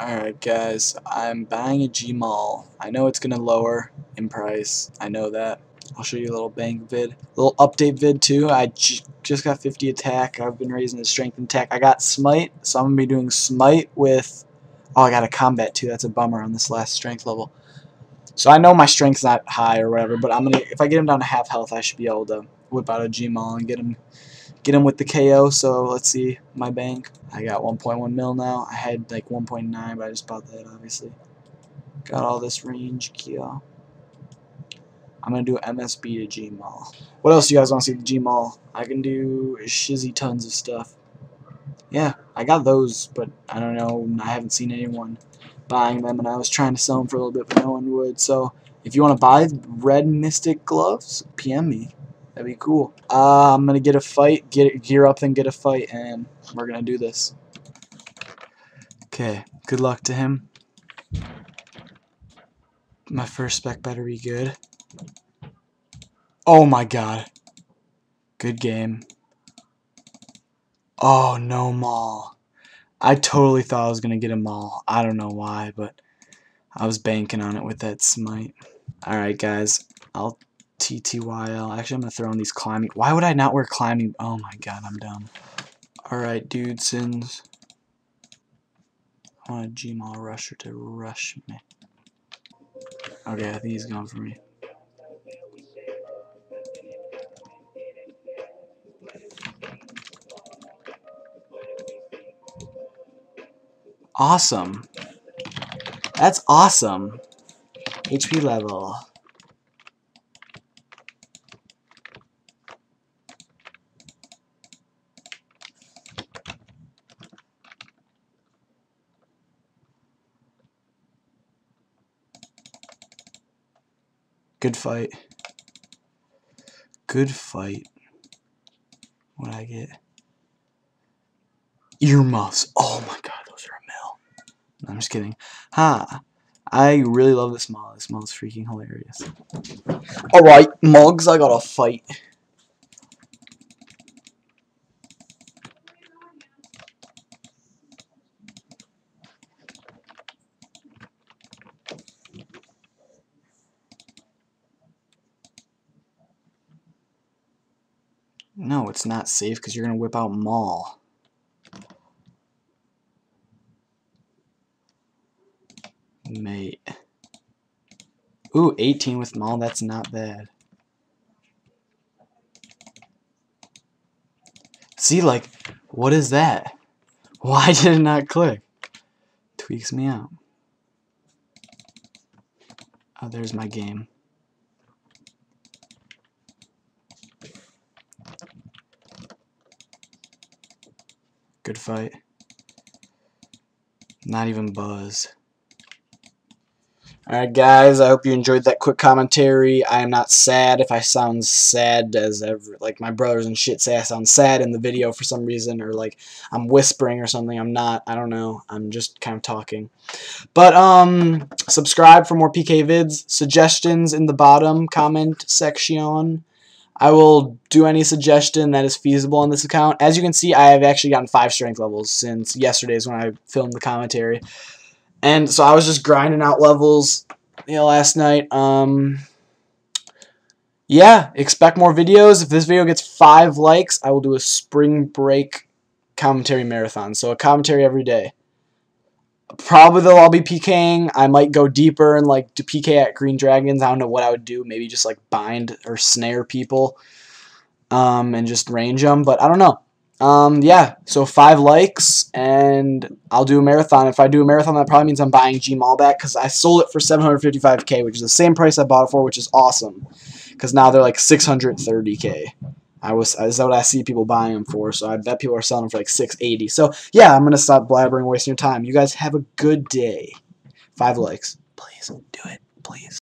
Alright guys, I'm buying a Gmaul. I know it's gonna lower in price. I know that. I'll show you a little bank vid. A little update vid too. I just got 50 attack. I've been raising the strength and attack. I got smite, so I'm gonna be doing smite with Oh I got a combat too. That's a bummer on this last strength level. So I know my strength's not high or whatever, but I'm gonna if I get him down to half health I should be able to whip out a Gmaul and get him get him with the KO. So let's see my bank. I got 1.1 mil now. I had like 1.9, but I just bought that obviously. Got all this range Kia. I'm gonna do MSB to Gmaul. What else do you guys want to see the Gmaul? I can do shizzy tons of stuff. Yeah, I got those, but I don't know. I haven't seen anyone buying them, and I was trying to sell them for a little bit, but no one would. So if you want to buy red Mystic gloves, PM me. That'd be cool. Uh, I'm gonna get a fight, get gear up, and get a fight, and we're gonna do this. Okay, good luck to him. My first spec better be good. Oh my god. Good game. Oh, no Maul. I totally thought I was going to get a Maul. I don't know why, but I was banking on it with that smite. Alright, guys. I'll TTYL. Actually, I'm going to throw in these climbing. Why would I not wear climbing? Oh my god, I'm dumb. Alright, dude, sins. I want a Gmaul rusher to rush me. Okay, I think he's gone for me. Awesome. That's awesome. HP level. Good fight. Good fight. What I get? Earmuffs. Oh my god, those are a mill. No, I'm just kidding. Ha! I really love this mod. This mod is freaking hilarious. Alright, mugs, I got a fight. No, it's not safe because you're going to whip out Maul. Mate. Ooh, 18 with Maul, that's not bad. See, like, what is that? Why did it not click? Tweaks me out. Oh, there's my game. Good fight. Not even buzz. Alright guys, I hope you enjoyed that quick commentary. I am not sad if I sound sad as ever, like my brothers and shit say I sound sad in the video for some reason, or like I'm whispering or something. I'm not, I don't know. I'm just kind of talking. But, um, subscribe for more PK vids. Suggestions in the bottom comment section. I will do any suggestion that is feasible on this account. As you can see, I have actually gotten five strength levels since yesterday's when I filmed the commentary. And so I was just grinding out levels you know, last night. Um, yeah, expect more videos. If this video gets five likes, I will do a spring break commentary marathon. So a commentary every day. Probably they'll all be PKing. I might go deeper and like to PK at Green Dragons. I don't know what I would do. Maybe just like bind or snare people um, and just range them. But I don't know. Um, yeah, so five likes, and I'll do a marathon. If I do a marathon, that probably means I'm buying Gmaul back because I sold it for 755k, which is the same price I bought it for, which is awesome. Because now they're like 630k. I was is that what I see people buying them for? So I bet people are selling them for like 680. So yeah, I'm gonna stop blabbering, wasting your time. You guys have a good day. Five likes, please do it, please.